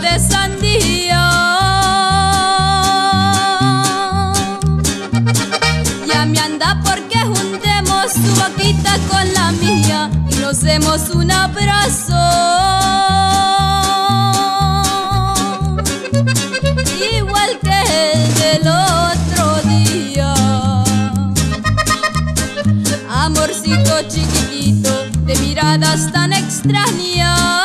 de sandía. Ya me anda porque juntemos su boquita con la mía y nos demos un abrazo. Igual que el del otro día. Amorcito chiquitito de miradas tan extrañas.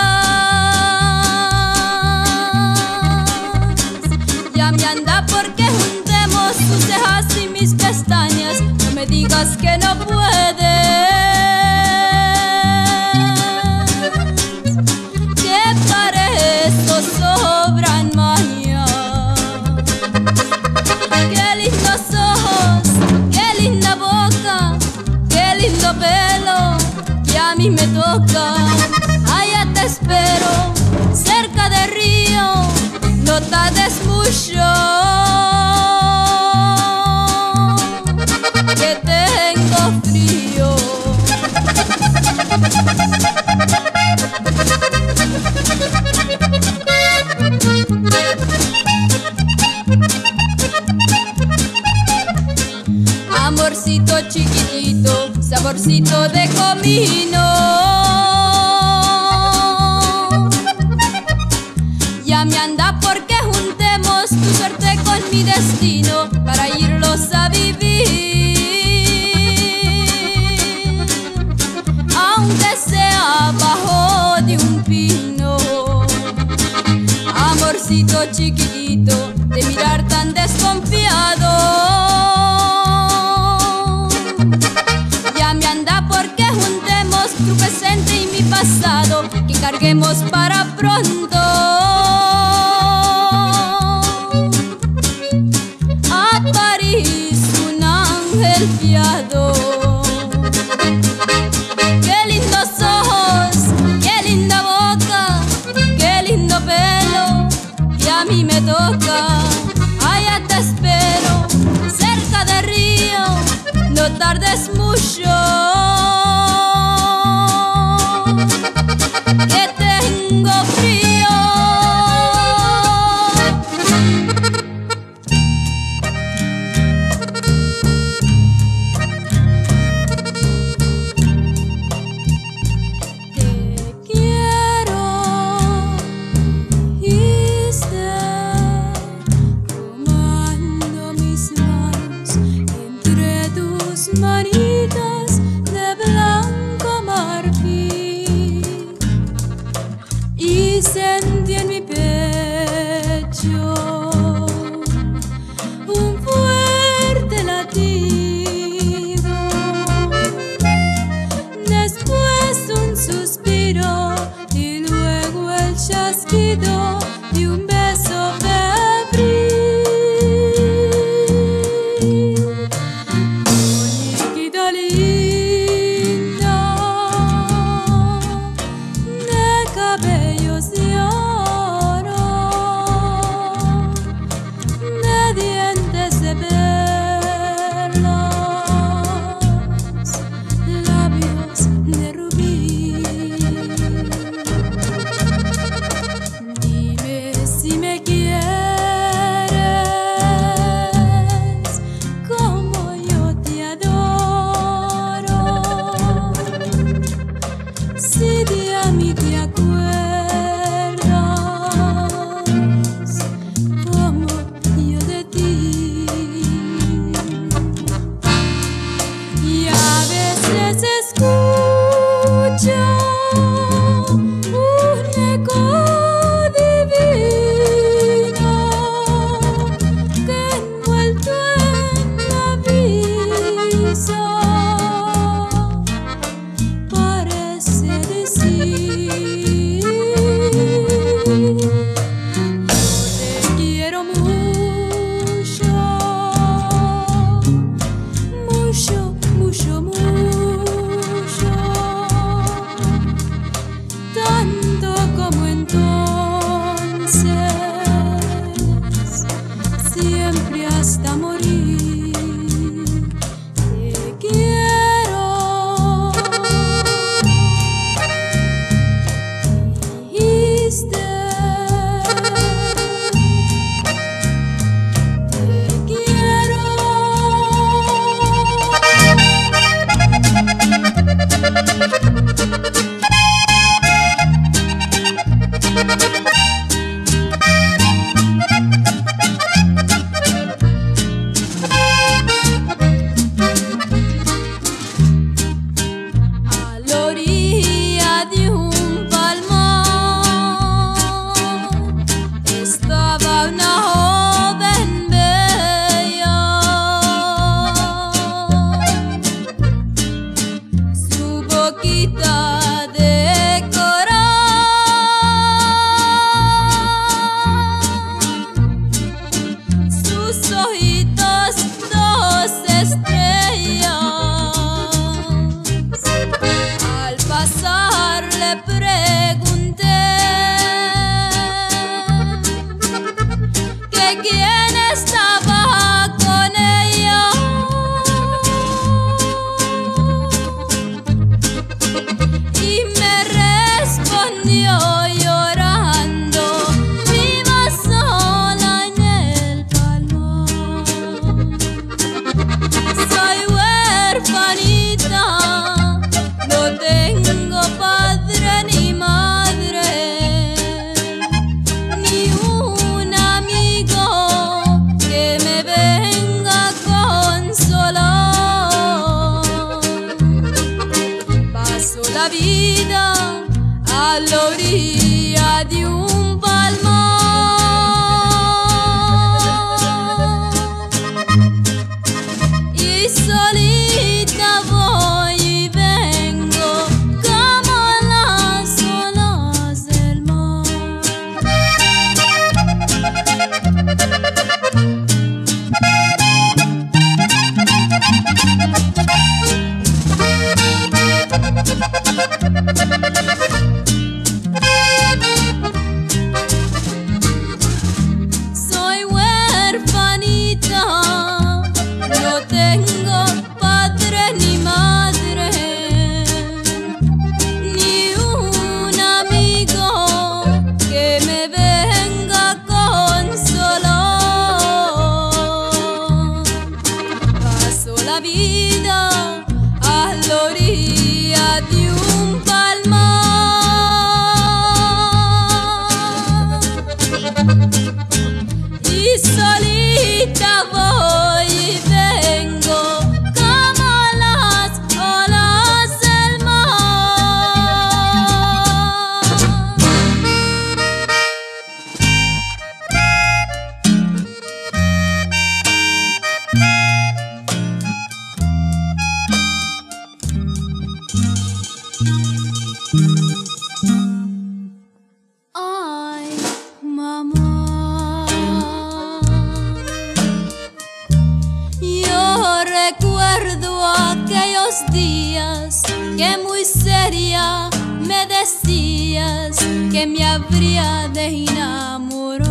me habría de enamorar.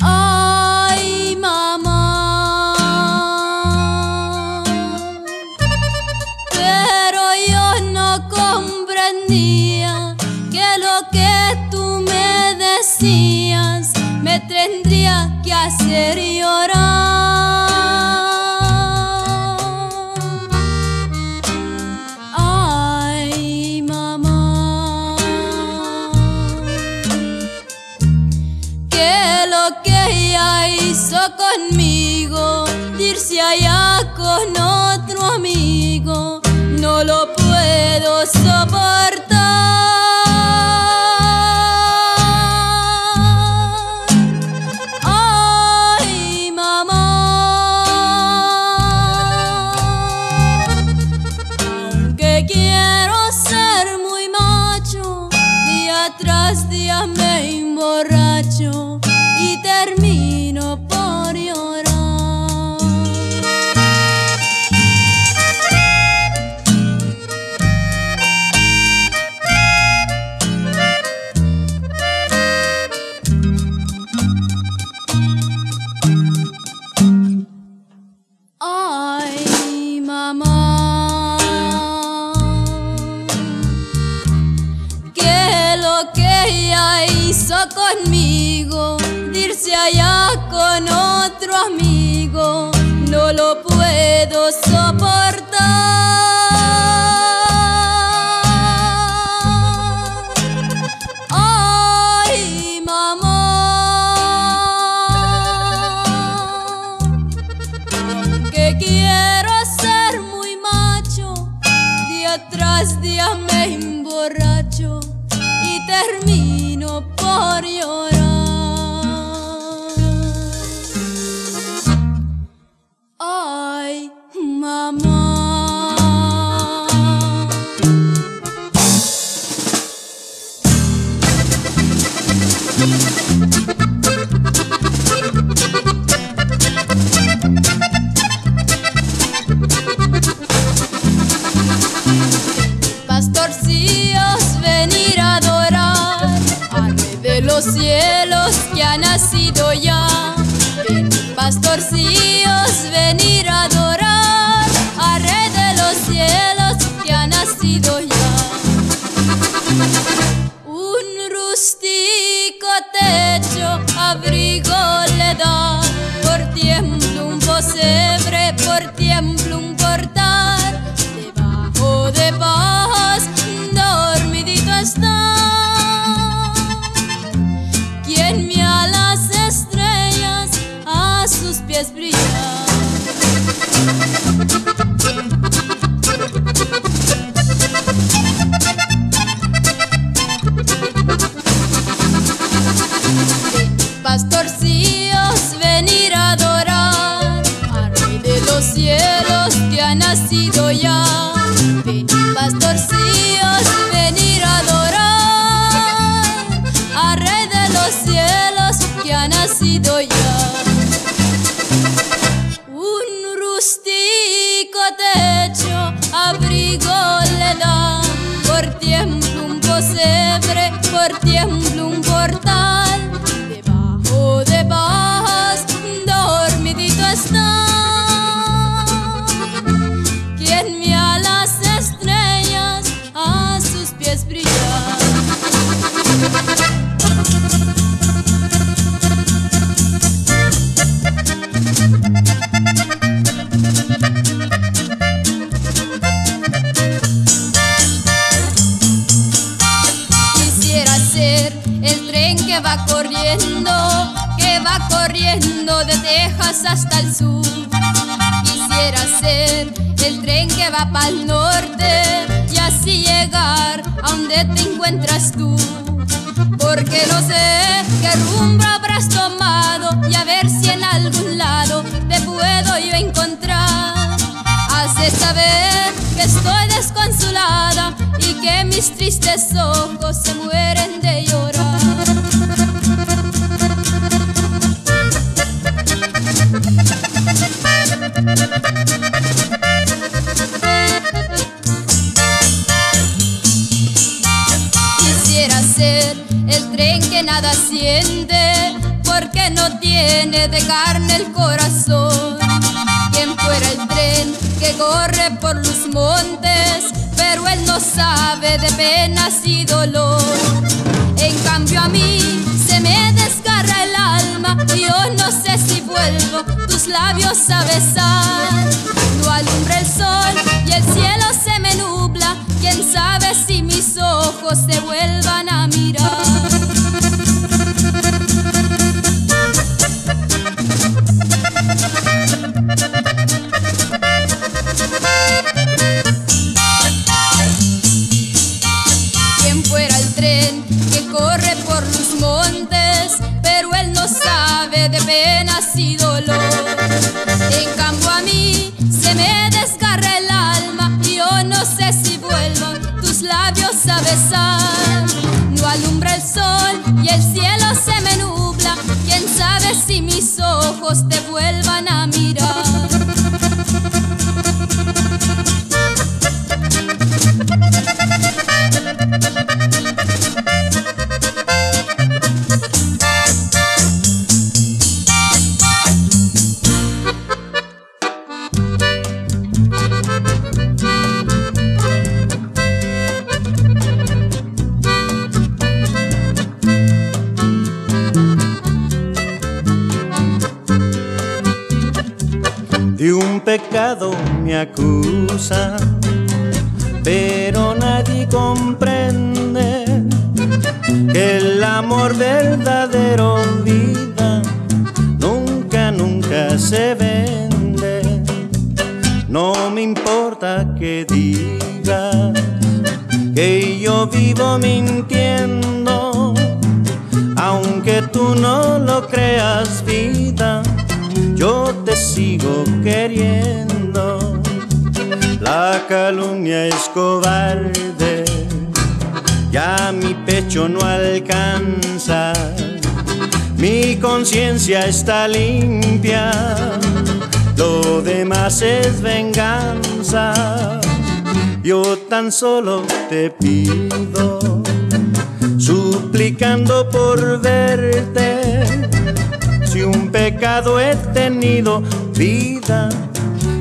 Ay, mamá, pero yo no comprendía que lo que tú me decías me tendría que hacer yo con otro amigo, no lo puedo soportar. Norte y así llegar a donde te encuentras tú. Porque no sé qué rumbo habrás tomado y a ver si en algún lado te puedo yo encontrar. Hace saber que estoy desconsolada y que mis tristes ojos se nada siente porque no tiene de carne el corazón. Quien fuera el tren que corre por los montes, pero él no sabe de penas y dolor. En cambio a mí se me desgarra el alma yo no sé si vuelvo tus labios a besar. No alumbra el sol y el cielo se me nubla. Quién sabe si mis ojos se vuelvan a mirar. De penas y dolor. En cambio a mí se me desgarra el alma y yo no sé si vuelvo tus labios a besar. No alumbra el sol y el cielo se me nubla. Quién sabe si mis ojos te vuelvan a mirar. De un pecado me acusa, pero nadie comprende que el amor verdadero vida nunca, nunca se vende. No me importa que digas que yo vivo mintiendo, aunque tú no lo creas vida yo sigo queriendo. La calumnia es cobarde, ya mi pecho no alcanza conciencia está limpia, lo demás es venganza. Yo tan solo te pido, suplicando por verte, si un pecado he tenido, vida,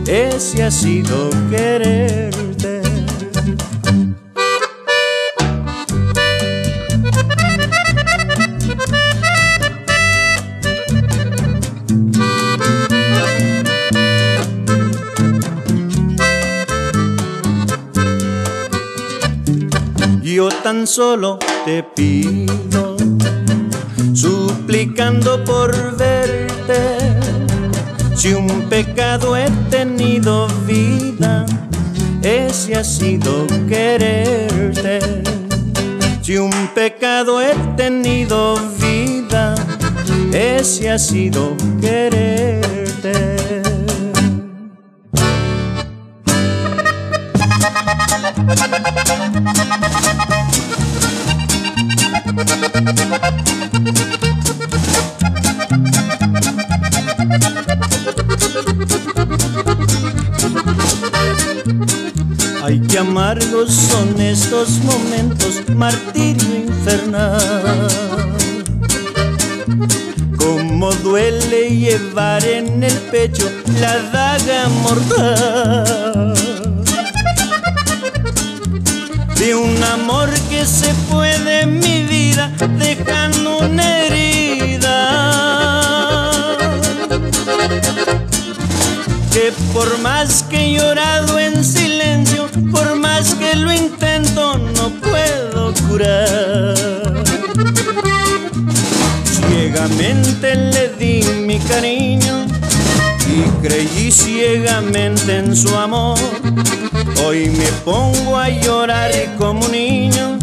ese ha sido quererte. Yo tan solo te pido, suplicando por verte, si un pecado he tenido vida, ese ha sido quererte. Si un pecado he tenido vida, ese ha sido quererte. Qué amargos son estos momentos, martirio infernal. Cómo duele llevar en el pecho la daga mortal de un amor que se puede en mi vida dejando una herida que por más que he llorado en silencio que lo intento no puedo curar ciegamente le di mi cariño y creí ciegamente en su amor. Hoy me pongo a llorar como niño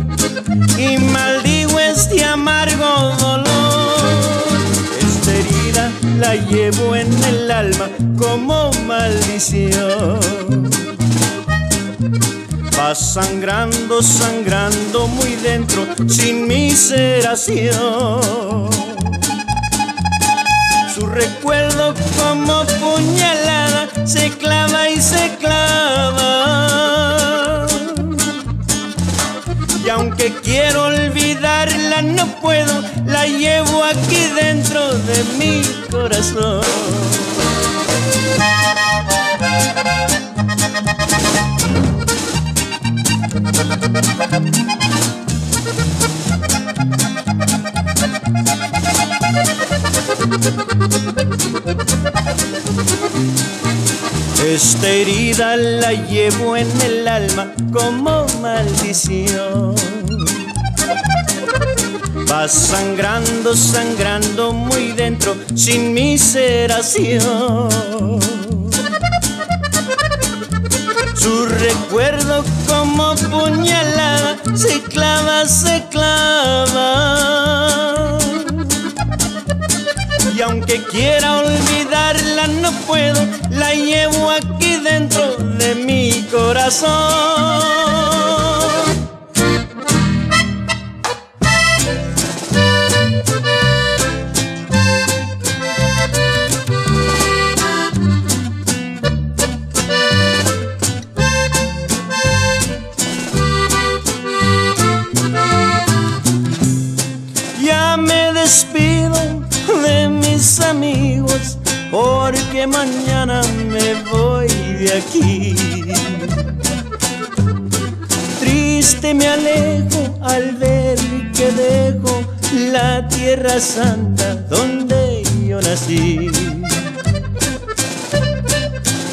y maldigo este amargo dolor. Esta herida la llevo en el alma como maldición. Va sangrando, sangrando muy dentro, sin miseración su recuerdo como puñalada se clava y se clava. Y aunque quiero olvidarla no puedo, la llevo aquí dentro de mi corazón. Esta herida la llevo en el alma como maldición. Va sangrando, sangrando muy dentro, sin miseración. Recuerdo como puñalada se clava, se clava. Y aunque quiera olvidarla no puedo, la llevo aquí dentro de mi corazón. Aquí. Triste me alejo al ver que dejo la tierra santa donde yo nací.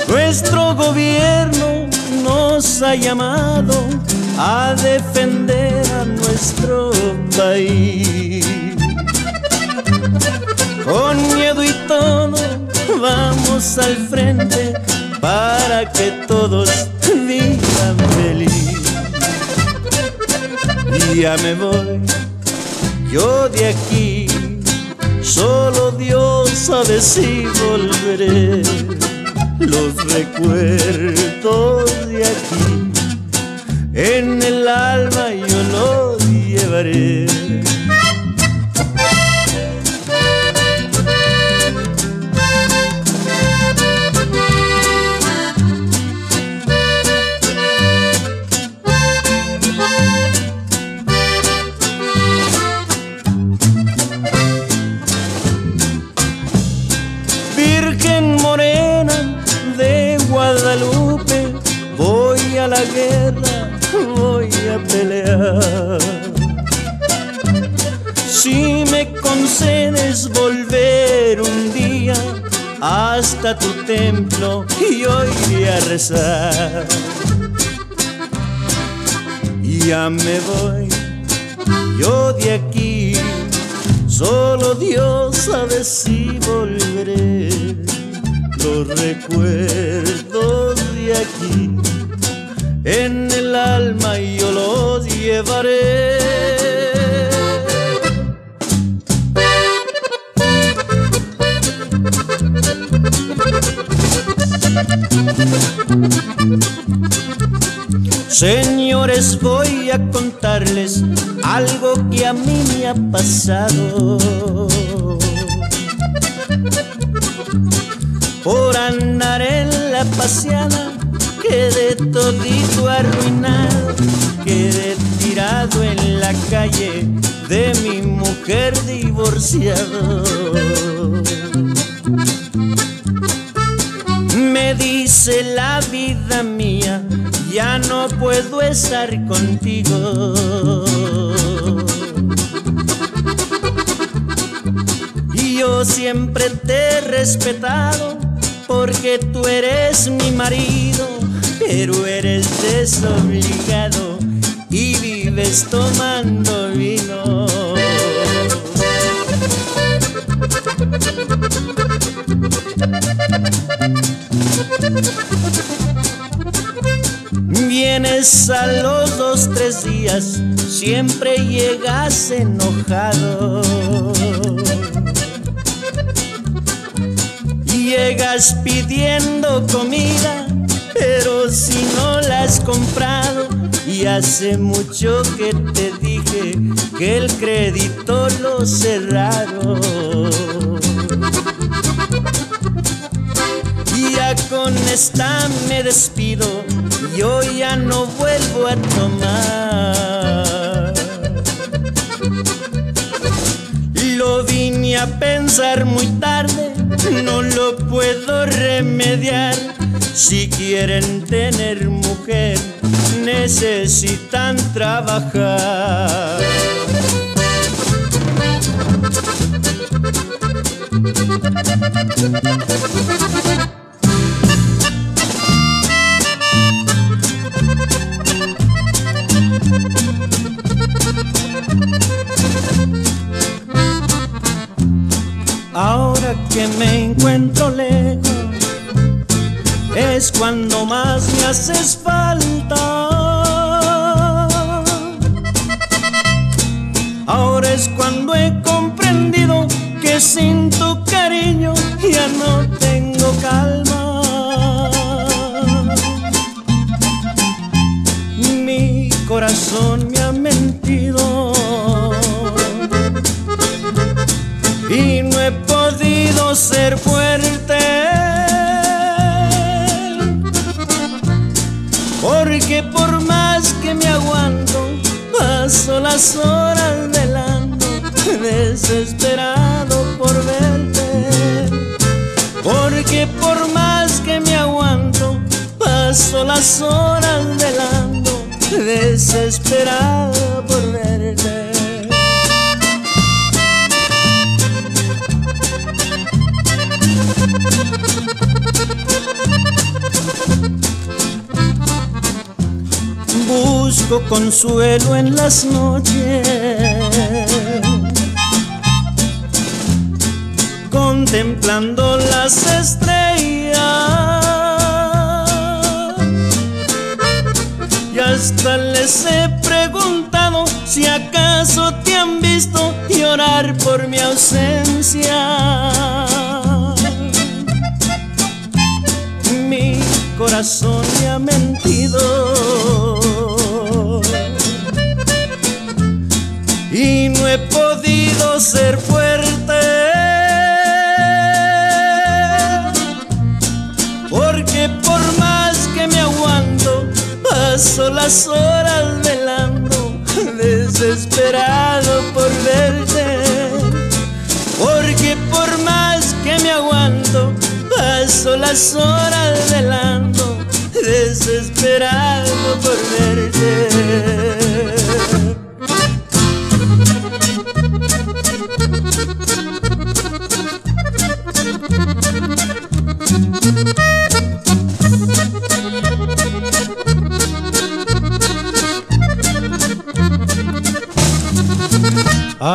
Nuestro gobierno nos ha llamado a defender a nuestro país. Con miedo y todo vamos al frente para que todos vivan feliz. Ya me voy yo de aquí, solo Dios sabe si volveré. Los recuerdos de aquí en el alma yo los llevaré. Si me concedes volver un día hasta tu templo, yo iré a rezar. Ya me voy, yo de aquí, solo Dios sabe si volveré. Los recuerdos de aquí en el alma yo los llevaré. Señores, voy a contarles algo que a mí me ha pasado. Por andar en la paseada, quedé todito arruinado, quedé tirado en la calle de mi mujer divorciado. Me dice la vida mía, ya no puedo estar contigo. Y yo siempre te he respetado porque tú eres mi marido, pero eres desobligado y vives tomando vino. Vienes a los dos, tres días, siempre llegas enojado. Llegas pidiendo comida, pero si no la has comprado, y hace mucho que te dije que el crédito lo cerraron. Y ya con esta me despido, yo ya no vuelvo a tomar. Lo vine a pensar muy tarde, no lo puedo remediar. Si quieren tener mujer, necesitan trabajar. Ahora que me encuentro lejos, es cuando más me haces falta. Ahora es cuando he comprendido que sin tu cariño ya no tengo calma. Mi corazón me ha mentido y no he podido ser fuerte. Porque por más que me aguanto, paso las horas velando, desesperado por verte. Porque por más que me aguanto, paso las horas velando, desesperado por verte. Busco consuelo en las noches, contemplando las estrellas. Y hasta les he preguntado si acaso te han visto llorar por mi ausencia. Mi corazón me ha mentido y no he podido ser fuerte porque por más que me aguanto paso las horas velando desesperado por verte porque por más que me aguanto paso las horas velando, desesperado por verte.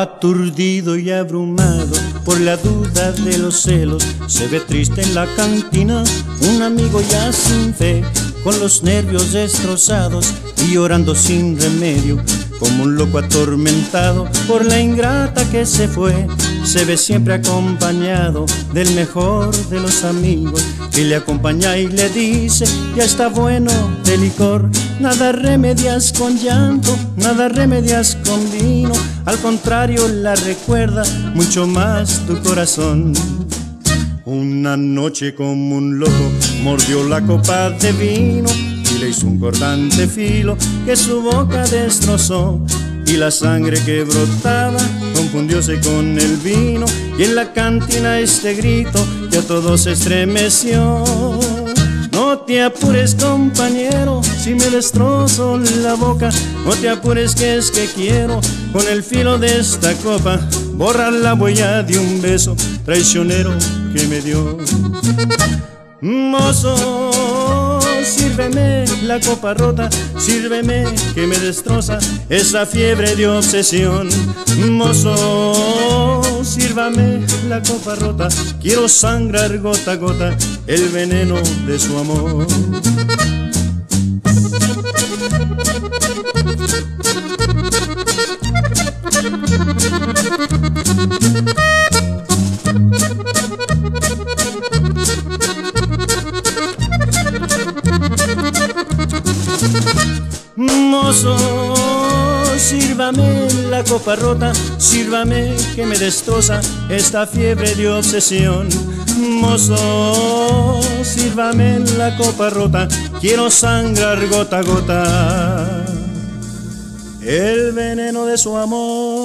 Aturdido y abrumado por la duda de los celos, se ve triste en la cantina un amigo ya sin fe, con los nervios destrozados y llorando sin remedio, como un loco atormentado por la ingrata que se fue. Se ve siempre acompañado del mejor de los amigos, que le acompaña y le dice, ya está bueno de licor, nada remedias con llanto, nada remedias con vino, al contrario la recuerda mucho más tu corazón. Una noche como un loco mordió la copa de vino y le hizo un cortante filo que su boca destrozó y la sangre que brotaba confundióse con el vino y en la cantina este grito ya todo se estremeció. No te apures compañero, si me destrozo la boca, no te apures que es que quiero con el filo de esta copa borrar la huella de un beso traicionero que me dio. Mozo, sírveme la copa rota, sírveme que me destroza esa fiebre de obsesión. Mozo, sírvame la copa rota, quiero sangrar gota a gota el veneno de su amor. Mozo, sírvame la copa rota, sírvame que me destroza esta fiebre de obsesión. Mozo, sírvame la copa rota, quiero sangrar gota a gota el veneno de su amor.